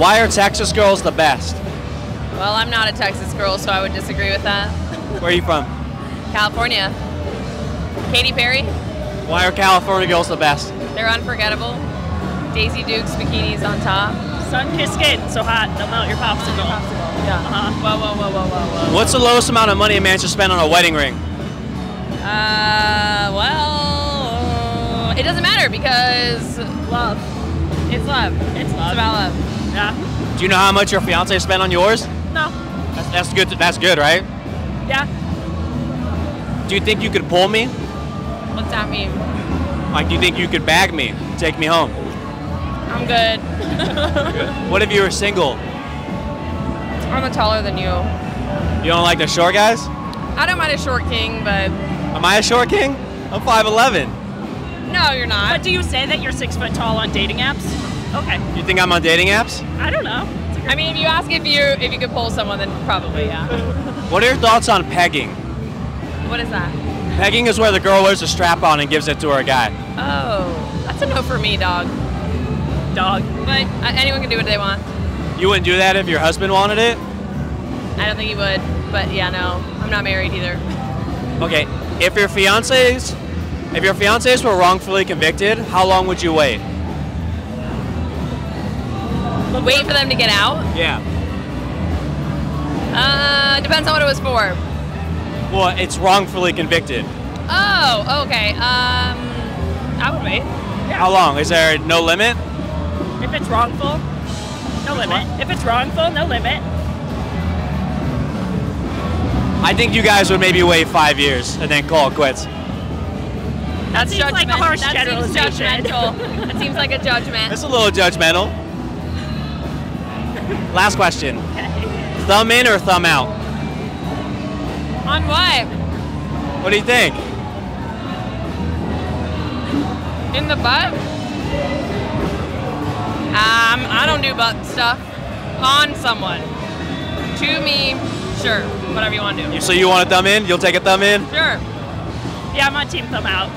Why are Texas girls the best? Well, I'm not a Texas girl, so I would disagree with that. Where are you from? California. Katy Perry, Why are California girls the best? they're unforgettable. Daisy Dukes bikinis on top. Sun kissed skin, so hot, they'll melt your popsicle. Yeah. Uh-huh. Whoa, whoa, whoa, whoa, whoa, whoa. What's the lowest amount of money a man should spend on a wedding ring? Uh, well, it doesn't matter because Love. It's love. It's love. It's about love. Yeah. Do you know how much your fiance spent on yours? No. That's, that's good. That's good, right? Yeah. Do you think you could pull me? What's that mean? Like, do you think you could bag me, take me home? I'm good. What if you were single? I'm a taller than you. You don't like the short guys? I don't mind a short king, but Am I a short king? I'm 5'11. No, you're not. But do you say that you're six foot tall on dating apps? Okay. You think I'm on dating apps? I don't know. I mean, if you ask if you if you could pull someone, then probably yeah. What are your thoughts on pegging? what is that? Pegging is where the girl wears a strap on and gives it to her guy. Oh, that's a no for me, dog. Dog. But uh, anyone can do what they want. You wouldn't do that if your husband wanted it? I don't think he would. But yeah, no, I'm not married either. Okay, if your fiancés, if your fiancés were wrongfully convicted, how long would you wait? Wait for them to get out. Yeah. Uh, depends on what it was for. Well, it's wrongfully convicted. Oh, okay. Um, I would wait. How long? Is there no limit? If it's wrongful, no limit. If it's wrongful, no limit. I think you guys would maybe wait five years and then call it quits. That's seems like a harsh that seems judgmental. that seems like a judgment. It's a little judgmental. Last question. Thumb in or thumb out? On what? What do you think? In the butt? Um, I don't do butt stuff. On someone. To me, sure. Whatever you want to do. So you want a thumb in? You'll take a thumb in? Sure. Yeah, I'm on team thumb out.